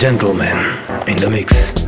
Gentleman in the mix.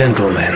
Gentleman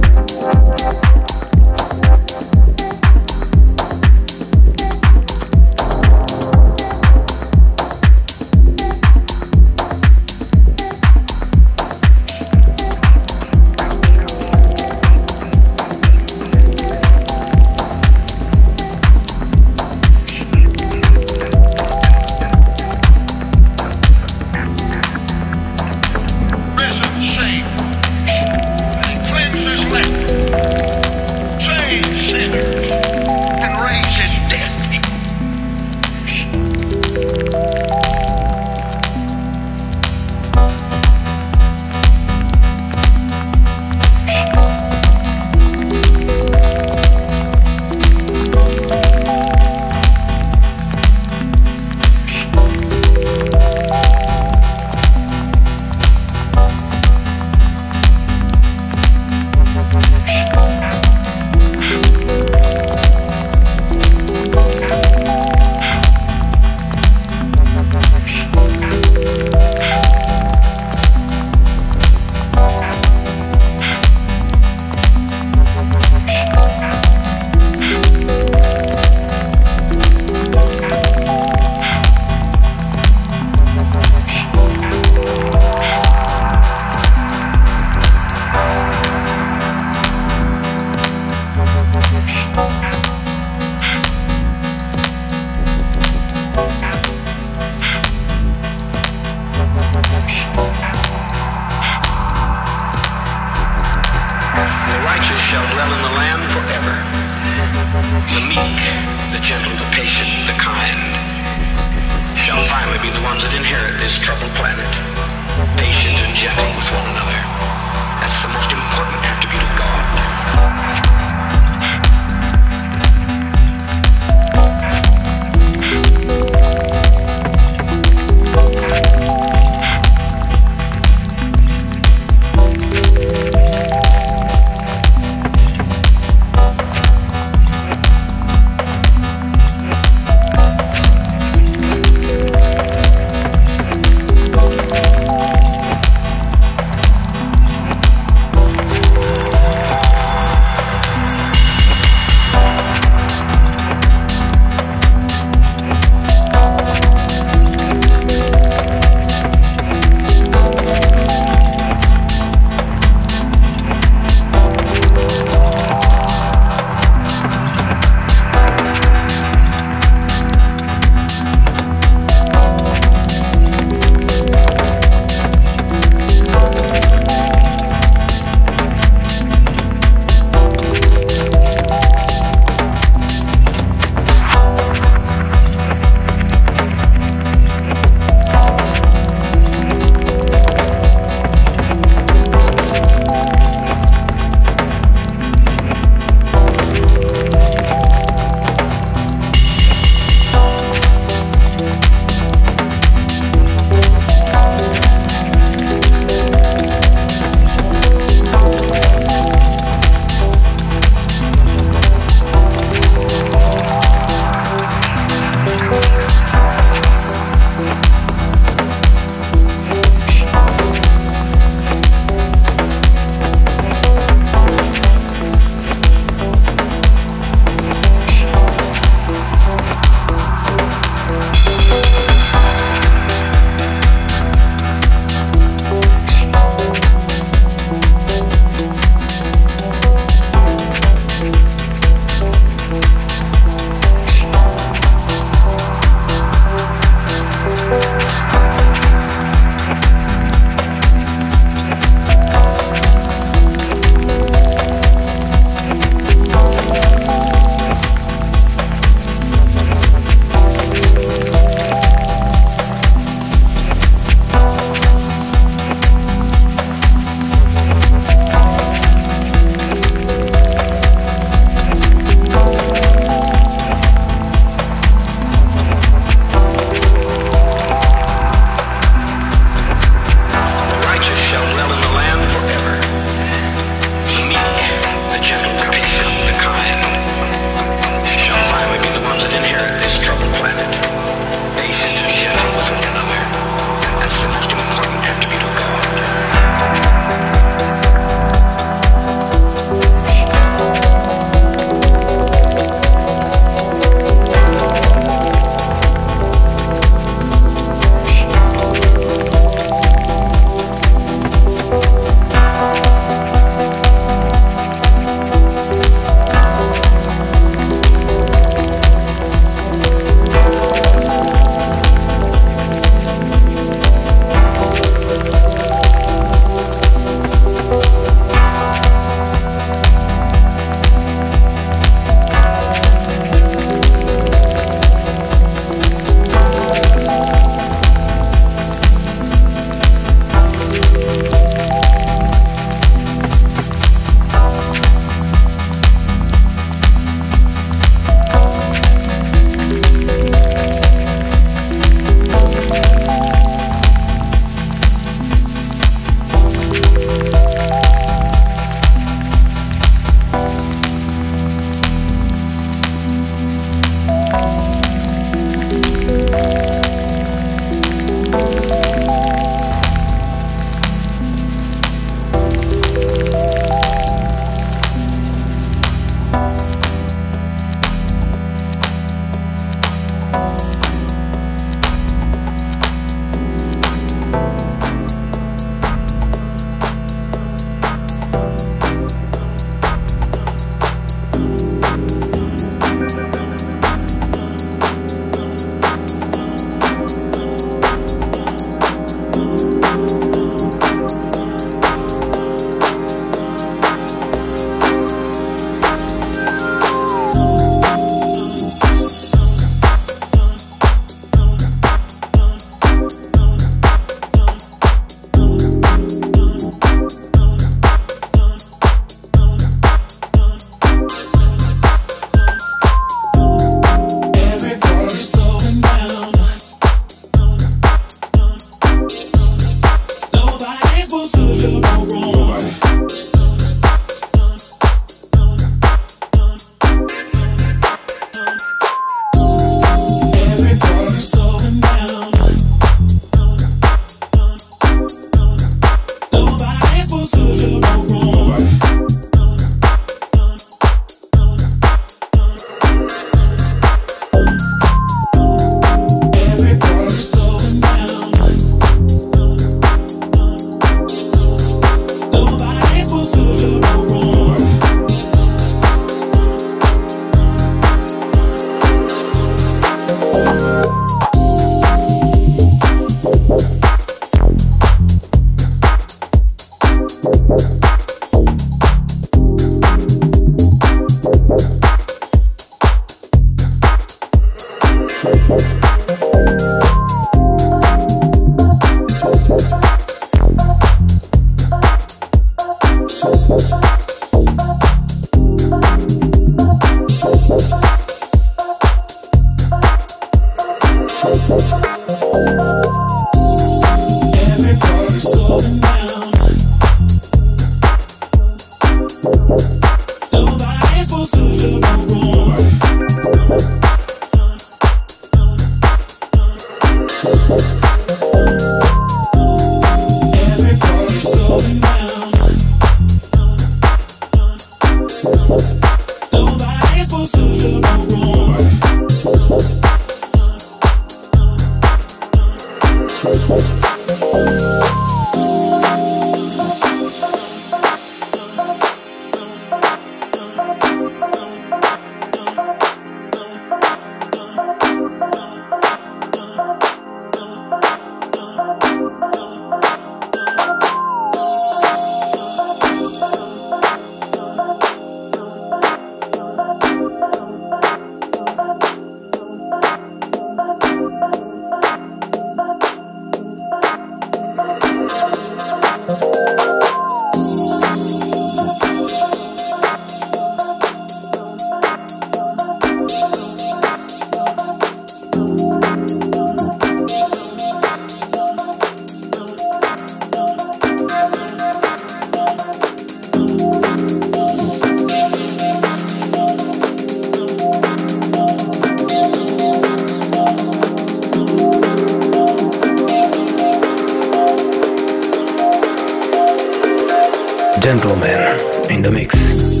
down.